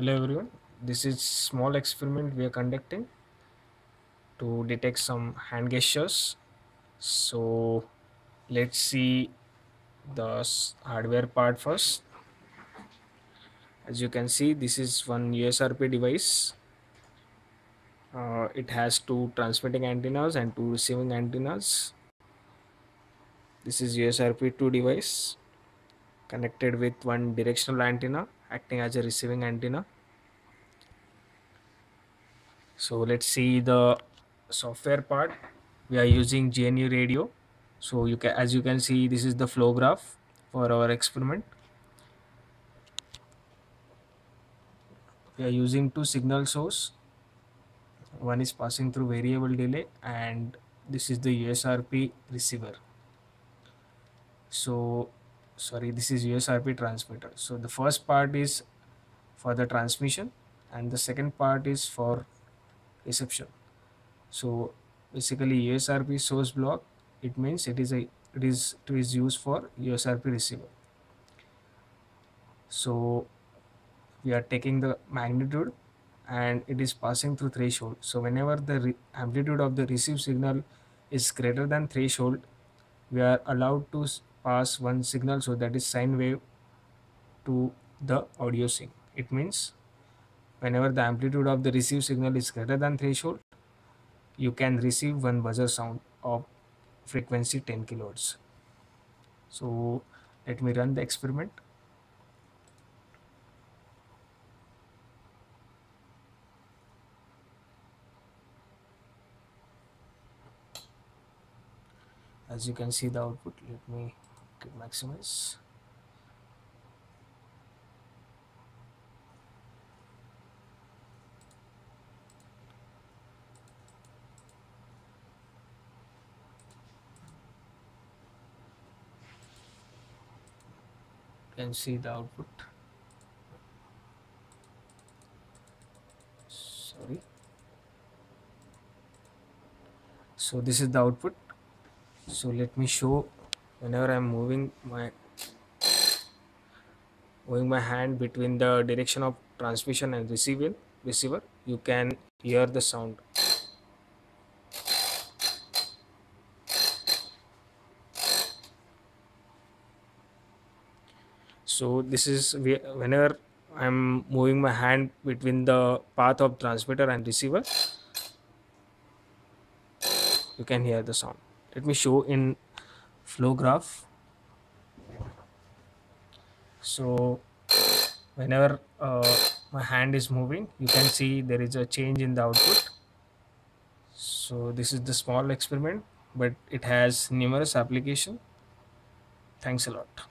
Hello everyone. This is small experiment we are conducting to detect some hand gestures. So let's see the hardware part first. As you can see, this is one USRP device. Uh, it has two transmitting antennas and two receiving antennas. This is USRP2 device connected with one directional antenna acting as a receiving antenna. So let's see the software part. We are using GNU radio. So you can, as you can see, this is the flow graph for our experiment. We are using two signal source. One is passing through variable delay and this is the USRP receiver. So sorry, this is USRP transmitter. So the first part is for the transmission and the second part is for reception. So basically USRP source block, it means it is a it is it is used for USRP receiver. So we are taking the magnitude and it is passing through threshold. So whenever the amplitude of the received signal is greater than threshold, we are allowed to pass one signal so that is sine wave to the audio sink. It means whenever the amplitude of the received signal is greater than threshold, you can receive one buzzer sound of frequency 10 kilohertz. So let me run the experiment. As you can see the output, let me maximize. You can see the output. Sorry. So this is the output. So let me show whenever I'm moving my moving my hand between the direction of transmission and receiver receiver you can hear the sound. So this is whe- whenever i'm moving my hand between the path of transmitter and receiver you can hear the sound. Let me show in flow graph. So whenever uh, my hand is moving you can see there is a change in the output. So this is the small experiment but it has numerous application. Thanks a lot